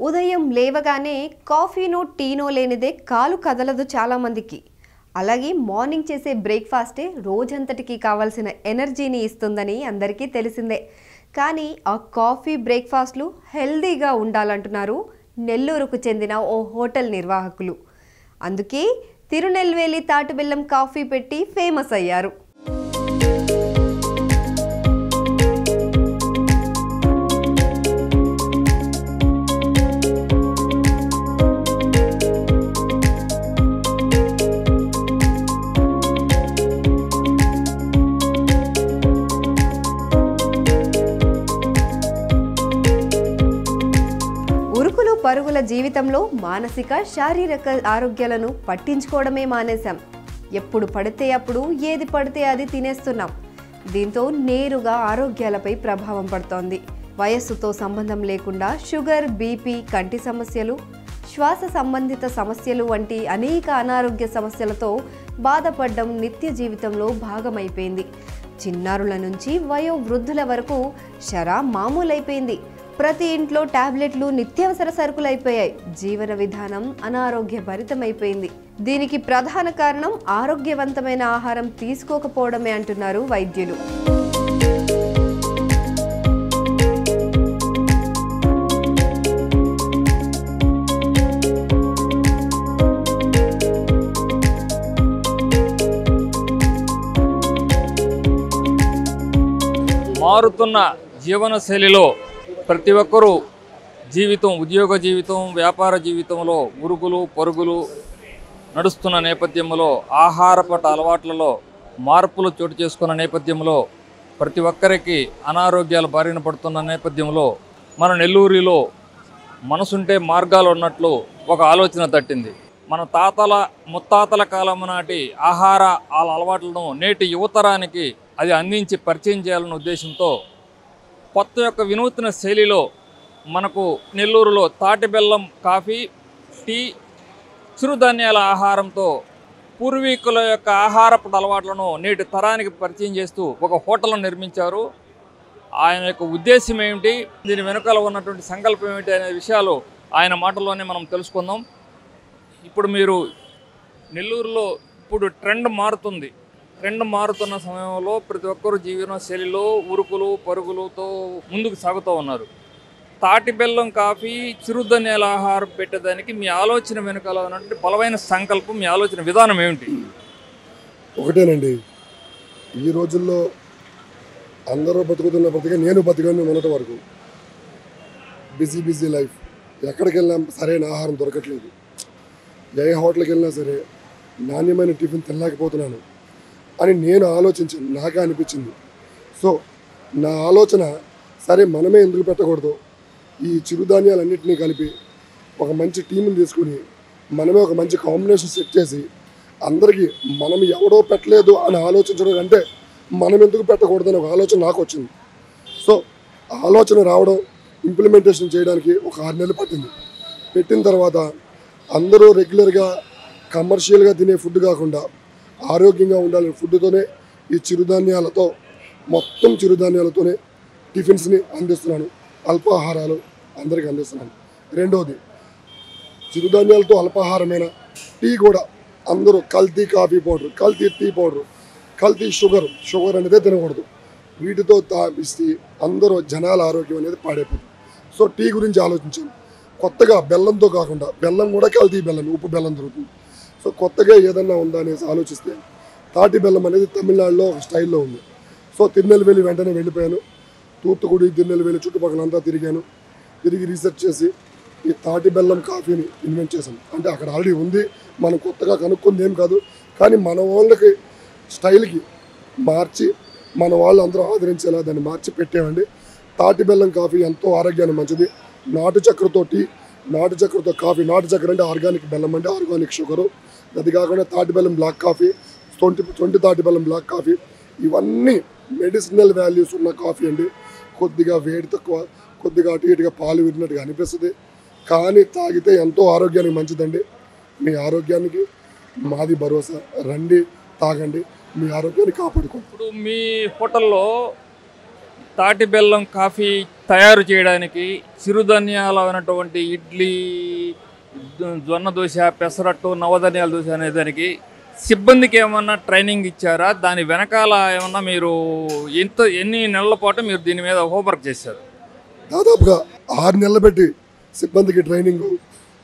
ఉదయం లేవగానే కాఫీనో టీనో లేనిదే కాలు కదలదు చాలామందికి. అలాగే మార్నింగ్ చేసే బ్రేక్ఫాస్టే రోజంతటికి కావాల్సిన ఎనర్జీని ఇస్తుందని అందరికీ తెలిసిందే. కానీ ఆ కాఫీ బ్రేక్ఫాస్ట్లు హెల్దీగా ఉండాలంటున్నారు నెల్లూరుకు చెందిన ఓ హోటల్ నిర్వాహకులు. అందుకే తిరునెల్వేలి తాటిబెల్లం కాఫీ పెట్టి ఫేమస్ అయ్యారు. ఉరుకులు జీవితంలో మానసిక శారీరక ఆరోగ్యాలను పట్టించుకోవడమే మానేశాం. ఎప్పుడు పడితే అప్పుడు ఏది పడితే అది తినేస్తున్నాం. దీంతో నేరుగా ఆరోగ్యాలపై ప్రభావం పడుతోంది. వయస్సుతో సంబంధం లేకుండా షుగర్ బీపీ కంటి సమస్యలు శ్వాస సంబంధిత సమస్యలు వంటి అనేక అనారోగ్య సమస్యలతో బాధపడడం నిత్య జీవితంలో భాగమైపోయింది. చిన్నారుల నుంచి వయో వృద్ధుల వరకు షరా మామూలైపోయింది. ప్రతి ఇంట్లో టాబ్లెట్లు నిత్యావసర సరుకులు అయిపోయాయి జీవన విధానం అనారోగ్య భరితమైపోయింది దీనికి ప్రధాన కారణం ఆరోగ్యవంతమైన ఆహారం తీసుకోకపోవడమే అంటున్నారు వైద్యులు. మారుతున్న జీవనశైలిలో ప్రతి ఒక్కరూ జీవితం ఉద్యోగ జీవితం వ్యాపార జీవితంలో ఉరుగులు పరుగులు నడుస్తున్న నేపథ్యంలో ఆహారపట అలవాట్లలో మార్పులు చోటు చేసుకున్న నేపథ్యంలో ప్రతి ఒక్కరికి అనారోగ్యాలు బారిన పడుతున్న నేపథ్యంలో మన నెల్లూరిలో మనసుంటే మార్గాలు ఉన్నట్లు ఒక ఆలోచన తట్టింది. మన తాతల ముత్తాతల కాలం నాటి ఆహార అలవాట్లను నేటి యువతరానికి అది అందించి పరిచయం చేయాలన్న ఉద్దేశంతో కొత్త యొక్క వినూత్న శైలిలో మనకు నెల్లూరులో తాటిబెల్లం కాఫీ టీ చిరుధాన్యాల ఆహారంతో పూర్వీకుల యొక్క ఆహారపు అలవాట్లను నేటి తరానికి పరిచయం చేస్తూ ఒక హోటల్ను నిర్మించారు. ఆయన యొక్క ఉద్దేశం ఏమిటి? దీని వెనుకల ఉన్నటువంటి సంకల్పం ఏమిటి అనే విషయాలు ఆయన మాటల్లోనే మనం తెలుసుకుందాం. ఇప్పుడు మీరు నెల్లూరులో ఇప్పుడు ట్రెండ్ మారుతుంది. ట్రెండ్ మారుతున్న సమయంలో ప్రతి ఒక్కరు జీవన శైలిలో ఉరుకులు పరుగులతో ముందుకు సాగుతూ ఉన్నారు. తాటి బెల్లం కాఫీ చిరుధాన్యాల ఆహారం పెట్టేదానికి మీ ఆలోచన వెనుకాల ఉన్నటువంటి బలమైన సంకల్పం మీ ఆలోచన విధానం ఏమిటి? ఒకటేనండి. ఈ రోజుల్లో అందరూ బతుకుతున్న బ్రతికే నేను బతికాను మొన్నటి వరకు బిజీ బిజీ లైఫ్. ఎక్కడికి వెళ్ళినా సరైన ఆహారం దొరకట్లేదు. ఏ హోటల్కి వెళ్ళినా సరే నాణ్యమైన టిఫిన్ తినలేకపోతున్నాను. అని నేను ఆలోచించాను నాకే అనిపించింది. సో నా ఆలోచన సరే మనమే ఎందుకు పెట్టకూడదు? ఈ చిరుధాన్యాలన్నింటినీ కలిపి ఒక మంచి టీంని తీసుకుని మనమే ఒక మంచి కాంబినేషన్ సెట్ చేసి అందరికీ మనం ఎవడో పెట్టలేదు అని ఆలోచించడం కంటే మనం ఎందుకు పెట్టకూడదని ఒక ఆలోచన నాకు వచ్చింది. సో ఆలోచన రావడం ఇంప్లిమెంటేషన్ చేయడానికి ఒక ఆరు నెలలు పట్టింది. పెట్టిన తర్వాత అందరూ రెగ్యులర్గా కమర్షియల్గా తినే ఫుడ్ కాకుండా ఆరోగ్యంగా ఉండాలని ఫుడ్తోనే ఈ చిరుధాన్యాలతో మొత్తం చిరుధాన్యాలతోనే టిఫిన్స్ని అందిస్తున్నాను. అల్పాహారాలు అందరికీ అందిస్తున్నాను. రెండవది చిరుధాన్యాలతో అల్పాహారమైన టీ కూడా అందరూ కల్తీ కాఫీ పౌడర్ కల్తీ టీ పౌడర్ కల్తీ షుగర్ షుగర్ అనేది తినకూడదు. వీటితో తాపిస్తే అందరూ జనాల ఆరోగ్యం అనేది పాడైపోతుంది. సో టీ గురించి ఆలోచించాను కొత్తగా బెల్లంతో కాకుండా బెల్లం కూడా కల్తీ బెల్లం ఉప్పు బెల్లం దొరుకుతుంది. సో కొత్తగా ఏదన్నా ఉందా అనేసి ఆలోచిస్తే తాటి బెల్లం అనేది తమిళనాడులో ఒక స్టైల్లో ఉంది. సో తిరునెల్వేలి వెంటనే వెళ్ళిపోయాను. తూత్తుకుడి తిరునెల్వేలి చుట్టుపక్కల అంతా తిరిగాను. తిరిగి రీసెర్చ్ చేసి ఈ తాటి బెల్లం కాఫీని ఇన్వెంట్ చేసాం అంటే అక్కడ ఆల్రెడీ ఉంది. మనం కొత్తగా కనుక్కుంది ఏం కాదు. కానీ మన వాళ్ళకి స్టైల్కి మార్చి మన వాళ్ళు అందరూ ఆదరించేలా దాన్ని మార్చి పెట్టామండి తాటి బెల్లం కాఫీ ఎంతో ఆరోగ్యానికి మంచిది. నాటు చక్రతోటి నాటు చక్కెరతో కాఫీ నాటు చక్కెర అంటే ఆర్గానిక్ బెల్లం అంటే ఆర్గానిక్ షుగరు. అది కాకుండా తాటి బెల్లం బ్లాక్ కాఫీ తొంటి తొంటి తాటి బెల్లం బ్లాక్ కాఫీ. ఇవన్నీ మెడిసినల్ వాల్యూస్ ఉన్న కాఫీ అండి. కొద్దిగా వేడి తక్కువ కొద్దిగా అటు ఇటుగా పాలు విరినట్టుగా అనిపిస్తుంది. కానీ తాగితే ఎంతో ఆరోగ్యానికి మంచిదండి. మీ ఆరోగ్యానికి మాది భరోసా. రండి తాగండి. మీ ఆరోగ్యాన్ని కాపాడుకోండి. ఇప్పుడు మీ హోటల్లో తాటి బెల్లం కాఫీ తయారు చేయడానికి చిరుధాన్యాలైనటువంటి ఇడ్లీ జొ- జొన్న దోశ పెసరట్టు నవధాన్యాల దోశ అనే దానికి సిబ్బందికి ఏమన్నా ట్రైనింగ్ ఇచ్చారా? దాని వెనకాల ఏమన్నా మీరు ఎంత ఎన్ని నెలల పాటు మీరు దీని మీద హోంవర్క్ చేశారు? దాదాపుగా ఆరు నెలలు పెట్టి సిబ్బందికి ట్రైనింగ్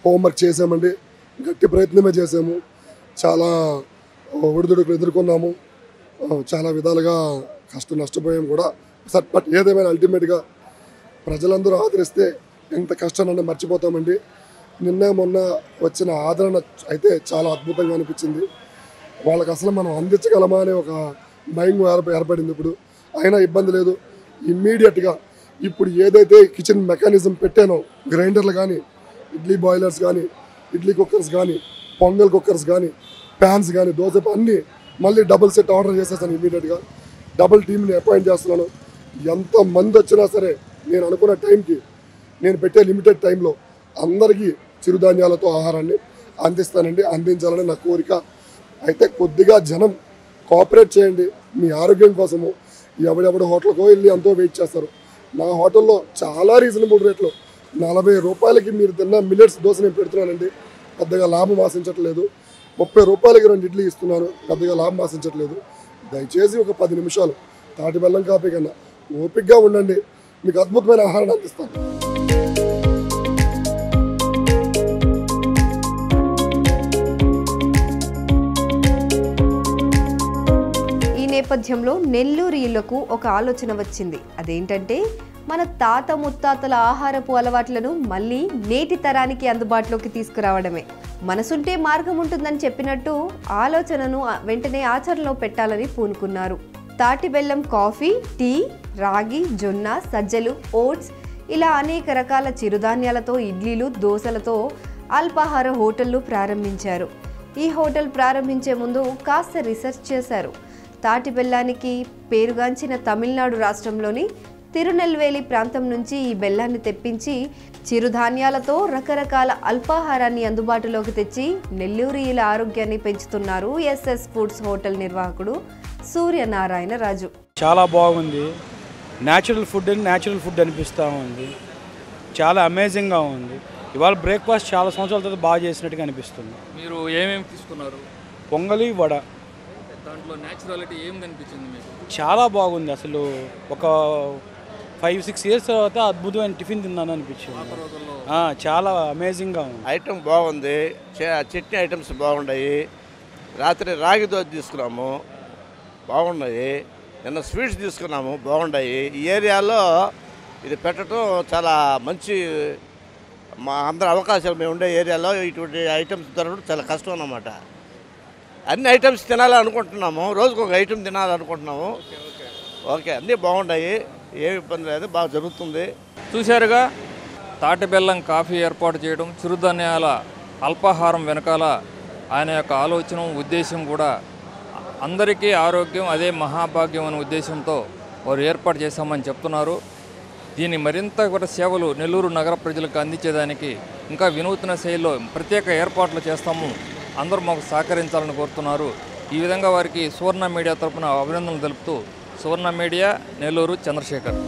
హోంవర్క్ చేసామండి గట్టి ప్రయత్నమే చేసాము చాలా ఒడిదుడుకులు ఎదుర్కొన్నాము. చాలా విధాలుగా కష్టం నష్టపోయాం కూడా. సార్ బట్ ఏదేమైనా అల్టిమేట్గా ప్రజలందరూ ఆదరిస్తే ఎంత కష్టాన్ని మర్చిపోతామండి. నిన్న మొన్న వచ్చిన ఆదరణ అయితే చాలా అద్భుతంగా అనిపించింది. వాళ్ళకి అసలు మనం అందించగలమా అనే ఒక భయం ఏర్పడింది ఇప్పుడు. అయినా ఇబ్బంది లేదు. ఇమ్మీడియట్గా ఇప్పుడు ఏదైతే కిచెన్ మెకానిజం పెట్టానో గ్రైండర్లు కానీ ఇడ్లీ బాయిలర్స్ కానీ ఇడ్లీ కుక్కర్స్ కానీ పొంగల్ కుక్కర్స్ కానీ ప్యాన్స్ కానీ దోశ అన్నీ మళ్ళీ డబుల్ సెట్ ఆర్డర్ చేసేసాను ఇమీడియట్గా డబుల్ టీమ్ని అపాయింట్ చేస్తున్నాను. ఎంత మంది వచ్చినా సరే నేను అనుకున్న టైంకి నేను పెట్టే లిమిటెడ్ టైంలో అందరికీ చిరుధాన్యాలతో ఆహారాన్ని అందిస్తానండి అందించాలని నా కోరిక. అయితే కొద్దిగా జనం కోఆపరేట్ చేయండి మీ ఆరోగ్యం కోసము. ఎవడెవడు హోటల్కో వెళ్ళి ఎంతో వెయిట్ చేస్తారు. నా హోటల్లో చాలా రీజనబుల్ రేట్లో నలభై రూపాయలకి మీరు తిన్న మిల్లెట్స్ దోశ నేను పెడుతున్నానండి. పెద్దగా లాభం ఆశించట్లేదు. ముప్పై రూపాయలకి రెండు ఇడ్లీ ఇస్తున్నాను పెద్దగా లాభం ఆశించట్లేదు. దయచేసి ఒక పది నిమిషాలు తాటి బెల్లం కాపీ కన్నా ఓపిక్గా ఉండండి. మీకు అద్భుతమైన ఆహారాన్ని అందిస్తాను. ఈ నేపథ్యంలో ఇళ్ళకు ఒక ఆలోచన వచ్చింది. అదేంటంటే మన తాత ముత్తాతల ఆహారపు అలవాట్లను మళ్ళీ నేటి తరానికి అందుబాటులోకి తీసుకురావడమే. మనసుంటే మార్గం ఉంటుందని చెప్పినట్టు ఆలోచనను వెంటనే ఆచరణలో పెట్టాలని పూనుకున్నారు. తాటి బెల్లం కాఫీ టీ రాగి జొన్న సజ్జలు ఓట్స్ ఇలా అనేక రకాల చిరుధాన్యాలతో ఇడ్లీలు దోశలతో అల్పాహార హోటళ్ళు ప్రారంభించారు. ఈ హోటల్ ప్రారంభించే ముందు కాస్త రీసెర్చ్ చేశారు. తాటి బెల్లానికి పేరుగాంచిన తమిళనాడు రాష్ట్రంలోని తిరునెల్వేలి ప్రాంతం నుంచి ఈ బెల్లాన్ని తెప్పించి చిరుధాన్యాలతో రకరకాల అల్పాహారాన్ని అందుబాటులోకి తెచ్చి నెల్లూరియుల ఆరోగ్యాన్ని పెంచుతున్నారు ఎస్ఎస్ ఫుడ్స్ హోటల్ నిర్వాహకుడు సూర్యనారాయణ రాజు. చాలా బాగుంది. న్యాచురల్ ఫుడ్ అని న్యాచురల్ ఫుడ్ అనిపిస్తూ ఉంది. చాలా అమేజింగ్గా ఉంది. ఇవాళ బ్రేక్ఫాస్ట్ చాలా సంవత్సరాల తర్వాత బాగా చేసినట్టుగా అనిపిస్తుంది. మీరు ఏమేమి తీసుకున్నారు? పొంగలి వడ. దాంట్లో న్యాచురాలిటీ ఏం కనిపించింది మీకు? చాలా బాగుంది అసలు. ఒక ఫైవ్ సిక్స్ ఇయర్స్ తర్వాత అద్భుతమైన టిఫిన్ తిన్నాను అనిపించింది. ఆ, చాలా అమేజింగ్గా ఉంది. ఐటమ్ బాగుంది. చే- చట్నీ ఐటమ్స్ బాగున్నాయి రాత్రి రాగి దోశ తీసుకున్నాము. బాగున్నాయి. నిన్న స్వీట్స్ తీసుకున్నాము బాగున్నాయి ఈ ఏరియాలో ఇది పెట్టడం చాలా మంచి మా అందరి అవకాశాలు మేము ఉండే ఏరియాలో ఇటువంటి ఐటమ్స్ దొరకడం చాలా కష్టం అన్నమాట. అన్ని ఐటమ్స్ తినాలనుకుంటున్నాము రోజుకు ఒక ఐటమ్ తినాలనుకుంటున్నాము. ఓకే అన్నీ బాగున్నాయి ఏమి ఇబ్బంది లేదు బాగా జరుగుతుంది. చూశారుగా తాటి బెల్లం కాఫీ ఏర్పాటు చేయడం చిరుధాన్యాల అల్పాహారం వెనకాల ఆయన యొక్క ఆలోచన ఉద్దేశం కూడా అందరికీ ఆరోగ్యం అదే మహాభాగ్యం అనే ఉద్దేశంతో వారు ఏర్పాటు చేశామని చెప్తున్నారు. దీని మరింత కూడా సేవలు నెల్లూరు నగర ప్రజలకు అందించేదానికి ఇంకా వినూత్న శైలిలో ప్రత్యేక ఏర్పాట్లు చేస్తాము. అందరూ మాకు సహకరించాలని కోరుతున్నారు. ఈ విధంగా వారికి సువర్ణ మీడియా తరపున అభినందనలు తెలుపుతూ సువర్ణ మీడియా నెల్లూరు చంద్రశేఖర్.